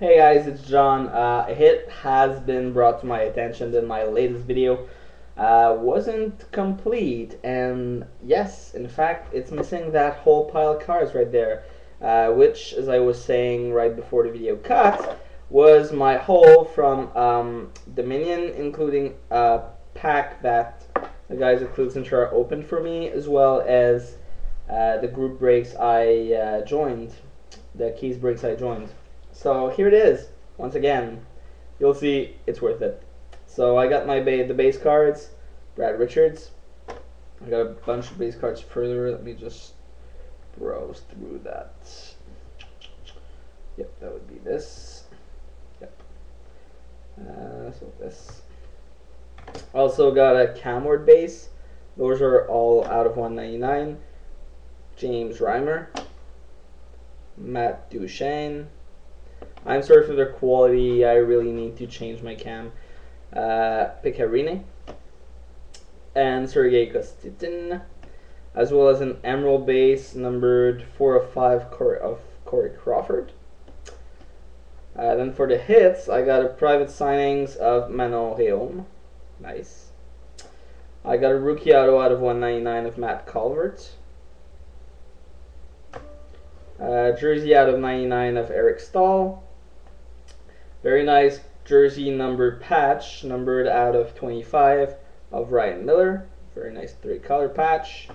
Hey guys, it's John. Uh, a hit has been brought to my attention that my latest video uh, wasn't complete, and yes, in fact, it's missing that whole pile of cards right there, uh, which, as I was saying right before the video cut, was my haul from um, Dominion, including a pack that the guys at Clue Central opened for me, as well as uh, the group breaks I uh, joined, the keys breaks I joined. So here it is. Once again, you'll see it's worth it. So I got my ba the base cards, Brad Richards. I got a bunch of base cards further. Let me just browse through that. Yep, that would be this. Yep. Uh, so this. Also got a Cam Ward base. Those are all out of 199. James Reimer. Matt Duchene. I'm sorry for their quality. I really need to change my cam. Uh, Pekka Rinne and Sergei Kostitsyn, as well as an Emerald base numbered 4 of 5 Corey, of Corey Crawford. Uh, then for the hits, I got a private signings of Manon Rhéaume. Nice. I got a rookie auto out of 199 of Matt Calvert. Uh, jersey out of 99 of Eric Staal. Very nice jersey numbered patch, numbered out of 25 of Ryan Miller. Very nice three color patch.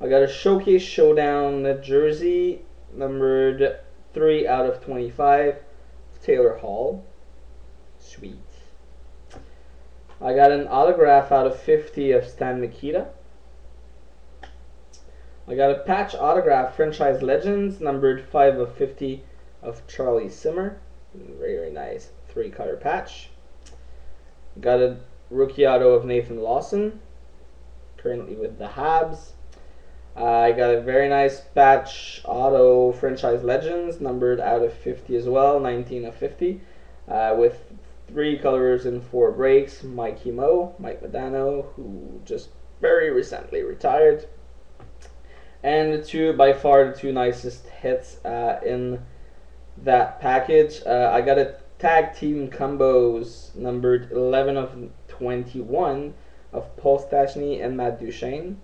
I got a Showcase Showdown jersey, numbered 3 out of 25 Taylor Hall. Sweet. I got an autograph out of 50 of Stan Mikita. I got a patch autograph franchise legends numbered 5 of 50 of Charlie Simmer. Very, very nice three color patch. Got a rookie auto of Nathan Lawson, currently with the Habs. Uh, I got a very nice patch auto franchise legends numbered out of 50 as well, 19 of 50, uh, with three colors and four breaks. Mike Mo, Mike Modano, who just very recently retired and the two by far the two nicest hits uh, in that package. Uh, I got a tag team combos numbered 11 of 21 of Paul Stastny and Matt Duchene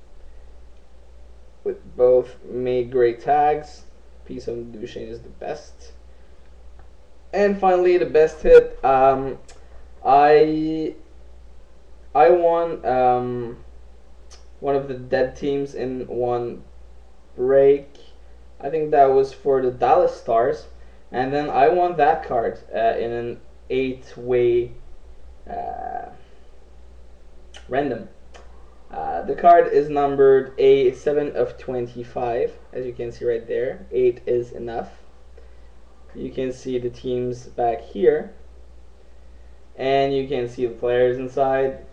with both made great tags. Piece of Duchene is the best. And finally, the best hit. Um, I I won um, one of the dead teams in one break. I think that was for the Dallas Stars. And then I won that card uh, in an eight-way uh, random. Uh, the card is numbered a 7 of 25, as you can see right there. 8 is enough. You can see the teams back here. And you can see the players inside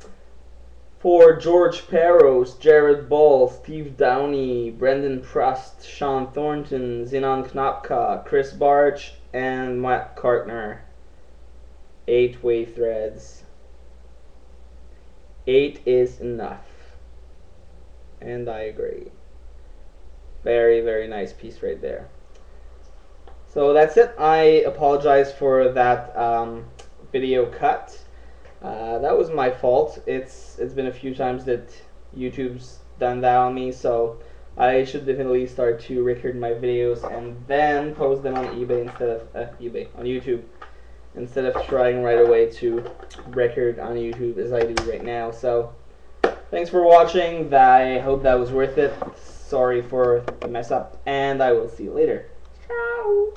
for George Parros, Jared Boll, Steve Downie, Brandon Prust, Shawn Thornton, Zenon Konopka, Krys Barch, and Matt Carkner. Eight way threads. Eight is enough. And I agree. Very, very nice piece right there. So that's it. I apologize for that um, video cut. Uh, that was my fault. It's it's been a few times that YouTube's done that on me, so I should definitely start to record my videos and then post them on eBay instead of uh, eBay on YouTube instead of trying right away to record on YouTube as I do right now. So thanks for watching. I hope that was worth it. Sorry for the mess up, and I will see you later. Ciao.